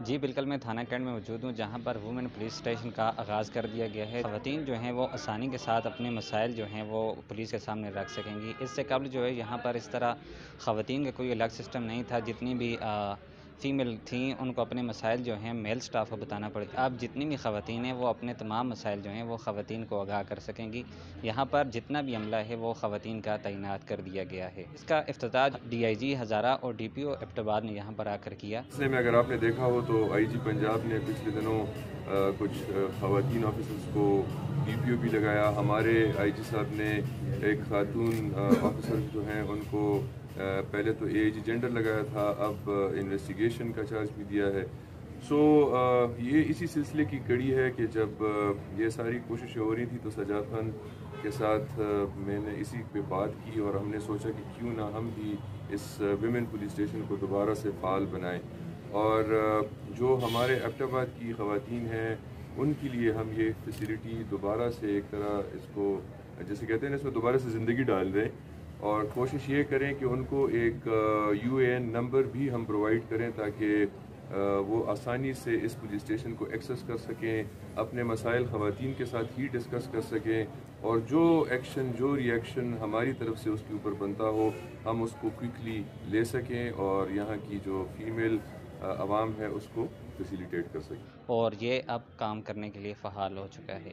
جی بالکل، میں تھانہ کینٹ میں موجود ہوں، جہاں پر وومن پولیس اسٹیشن کا آغاز کر دیا گیا ہے۔ خواتین جو ہیں، وہ آسانی کے ساتھ اپنے مسائل جو ہیں، وہ پولیس کے سامنے رکھ سکیں گی۔ اس سے قبل جو ہے، یہاں پر اس طرح خواتین کا کوئی الگ سسٹم نہیں تھا۔ جتنی بھی فیمیل تھیں، ان کو اپنے مسائل جو ہیں میل سٹاف کو بتانا پڑتا اب جتنی بھی خواتین ہیں، وہ اپنے تمام مسائل جو ہیں، وہ خواتین کو آگاہ کر سکیں گی۔ یہاں پر جتنا بھی عملہ ہے، وہ خواتین کا تعینات کر دیا گیا ہے۔ اس کا افتتاح ڈی آئی جی ہزارہ اور ڈی پی او ابتباد نے یہاں پر آ کر کیا۔ سلسلے میں اگر آپ نے دیکھا ہو تو آئی جی پنجاب نے پچھلے دنوں کچھ خواتین آفیسرز کو ڈی پی او بھی لگایا۔ ہمارے آئی جی صاحب نے ایک خاتون آفیسر جو ہیں، ان کو پہلے تو اے جی جینڈر لگایا تھا، اب انویسٹیگیشن کا چارج بھی دیا ہے۔ سو یہ اسی سلسلے کی کڑی ہے کہ جب یہ ساری کوششیں ہو رہی تھی تو سجاد خان کے ساتھ میں نے اسی پہ بات کی اور ہم نے سوچا کہ کیوں نہ ہم بھی اس ویمن پولیس اسٹیشن کو دوبارہ سے فعال بنائیں۔ اور جو ہمارے ایبٹآباد کی خواتین ہیں، ان کے لیے ہم یہ فیسلٹی دوبارہ سے ایک طرح اس کو، جیسے کہتے ہیں اس میں دوبارہ سے زندگی ڈال دیں۔ اور کوشش یہ کریں کہ ان کو ایک یو اے این نمبر بھی ہم پرووائڈ کریں تاکہ وہ آسانی سے اس پولیس اسٹیشن کو ایکسس کر سکیں، اپنے مسائل خواتین کے ساتھ ہی ڈسکس کر سکیں، اور جو ایکشن جو ری ایکشن ہماری طرف سے اس کے اوپر بنتا ہو، ہم اس کو کوئکلی لے سکیں اور یہاں کی جو فیمیل عوام ہے، اس کو فیسیلیٹیٹ کر سکیں۔ اور یہ اب کام کرنے کے لیے فعال ہو چکا ہے۔